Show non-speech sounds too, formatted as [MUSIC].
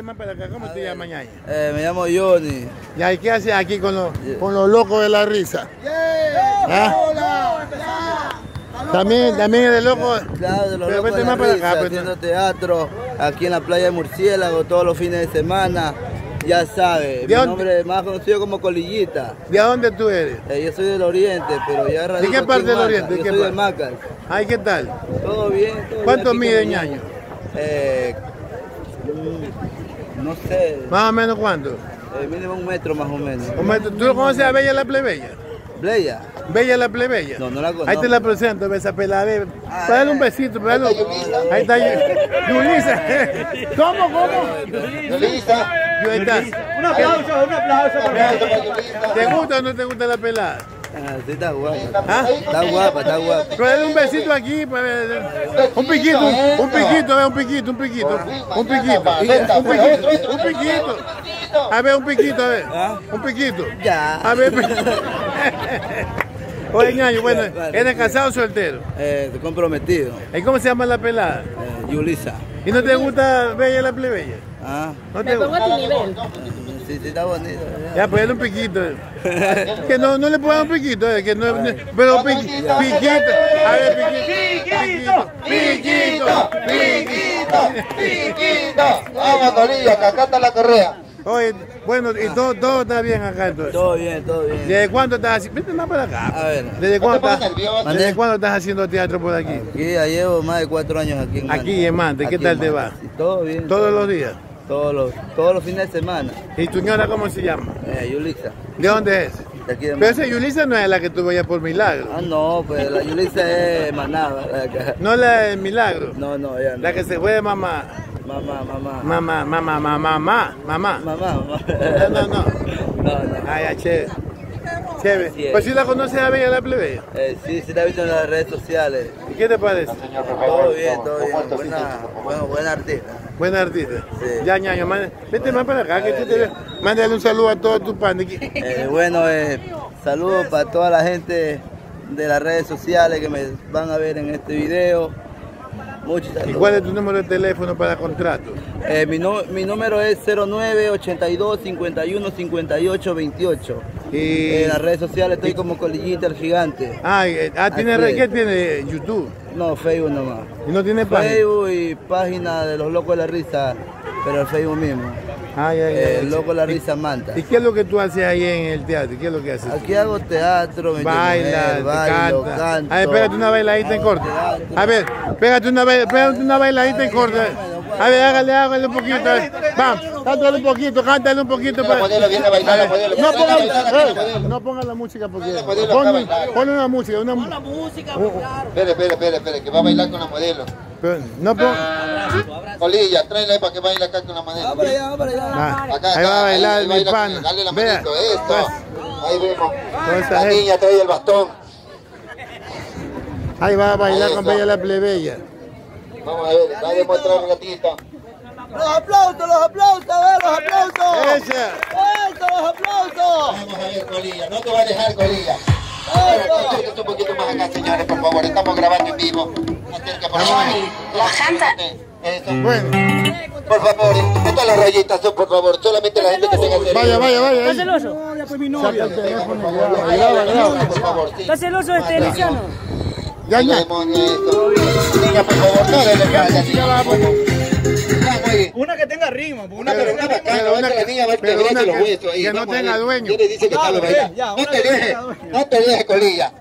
Más para acá, ¿Cómo te llamas, ñaña? Eh, me llamo Johnny. ¿Y qué haces aquí con los, con los locos de la risa? ¿Ah? También, también es de loco. Claro, de los Pero locos de la risa, acá, pues, haciendo teatro aquí en la playa de Murciélago todos los fines de semana. Ya sabe, mi dónde? nombre es más conocido como Colillita. ¿De dónde tú eres? Eh, yo soy del oriente, pero ya radico qué parte del oriente? ¿De Yo qué soy de parte? Macas. Ay, ¿qué tal? Todo bien. todo ¿Cuánto mide ñaño? Eh, mm, no sé, ¿Más o menos cuánto? eh, mínimo un metro más o menos. Un metro. ¿Tú lo conoces a Bella la Plebeya? Bleya. Bella la Plebeya. No, no la conozco. Ahí te la presento, ve esa pelada. ve. Ah, Dale un eh. besito, dale un- Ahí está Yu- Yulisa. [LAUGHS] ¿Cómo, cómo? Yulisa. Un aplauso, un aplauso. ¿Te gusta o no te gusta la pelada? Ah, sí, está guapa. ¿Ah? Está guapa, está guapa. Pero dale un besito aquí, pues, un piquito, un, piquito, un piquito, un piquito, un piquito, un piquito, un piquito. A ver, un piquito, a ver, ¿Ah? un piquito. Ya. A ver, [LAUGHS] Oye, ñaño, bueno, ¿eres casado o soltero? Eh, comprometido. ¿Y cómo se llama la pelada? Eh, Yulisa. ¿Y no te gusta Bella la plebeya? Ah, ¿No te gusta? a tu nivel. Sí, sí, está bonito. ya. Ya, pues dale un piquito. [LAUGHS] Que no, no le puedo dar un piquito, eh, que no, pero piqui- piquito. A ver, piquito. Piquito, piquito, Piquito, vamos Colilla, que acá está la correa. Oye, bueno, y todo, todo está bien acá entonces. Todo bien, todo bien. ¿Desde cuándo estás haciendo? Vete más para acá. A ver. ¿Desde cuándo, estás, nervioso. ¿Desde cuándo estás haciendo teatro por aquí? Aquí ya llevo más de cuatro años aquí en Manta. Aquí en Manta, ¿y qué Aquí tal en te va? sí, todo bien. Todos los días. Todos los, todos los fines de semana. ¿Y tu señora cómo se llama? Eh, Yulisa. ¿De dónde es? De aquí de Pero esa Yulisa no es la que tú veías por milagro. Ah, no, pues la Yulisa es manada. No la de milagro. No, no, ya no. La que se fue de mamá. Mamá, mamá. Mamá, mamá, mamá, mamá, mamá. Mamá, mamá. No, no, no. No, no. Ay, ya, chévere. Chévere. Pues si la conoces a Bella la plebeya. Eh, sí, sí la he visto en las redes sociales. ¿Y qué te parece? Todo bien, todo bien. Buena, bueno, buena artista. Buena artista. Sí. Ya, ñaño, man- vete más para acá, que tú te Mándale un saludo a todos tus panes. Eh, bueno, eh, saludos para toda la gente de las redes sociales que me van a ver en este video. Muchos ¿Y saludos. cuál es tu número de teléfono para contrato? Eh, mi, nu- mi número es 0982 51 58 28. Y... En las redes sociales estoy como Colillita el Gigante. Ah, eh, ah, ¿tiene Así red? es. ¿Qué tiene? YouTube. No, Facebook nomás. ¿Y no tiene página? Facebook y página de los locos de la risa, pero el Facebook mismo. Ay, ay, Eh, ay. el loco de la risa manta. ¿Y qué es lo que tú haces ahí en el teatro? ¿Qué es lo que haces? Aquí hago teatro, me Baila, bailo, canta. canto. A ver, pégate una bailadita en corto. A ver, pégate una, pégate una bailadita en corto. A ver, hágale, hágale un poquito. Vamos, cántale un poquito, cántale un poquito. La modelo viene a bailar, la modelo. No ponga, la eh, no ponga la música porque La modelo pon, acá bailar. pon una música, una mu- Espere, espere, espere, espere, que va a bailar con la modelo. pero no ponga. Colilla, tráela ahí para que baile acá con la modelo. Vamos para allá, vamos para allá. Ah, Acá, ahí va a bailar mi pana. Dale la Vea, manito, esto. pues, Ahí vemos. La niña trae el bastón. ahí va a bailar con. Bella la plebeya. Vamos a ver, va a demostrar un ratito. Los aplausos, los aplausos, a ver, los aplausos. Eso, los aplausos. Vamos a ver, Colilla, no te va a dejar, Colilla. Acérquese un poquito más acá, señores, por favor. Estamos grabando en vivo. Acérquese, por favor. La janta. Eso. Bueno, Por favor, metan las rayitas, por favor. Solamente la gente que tenga cerebro. vaya, vaya, vaya. ¿Estás ahí. celoso? Y graba, graba, graba. Por favor, sí. ¿Estás celoso este Luciano? Ya, ya. Niña, por favor, no le regales. Ya, muy bien. Una que tenga ritmo, pues, una que tenga pero una que la que- niña va a pero quebrarse una los que- no tenga dueño. No te dejes, tenga no te dejes, colilla.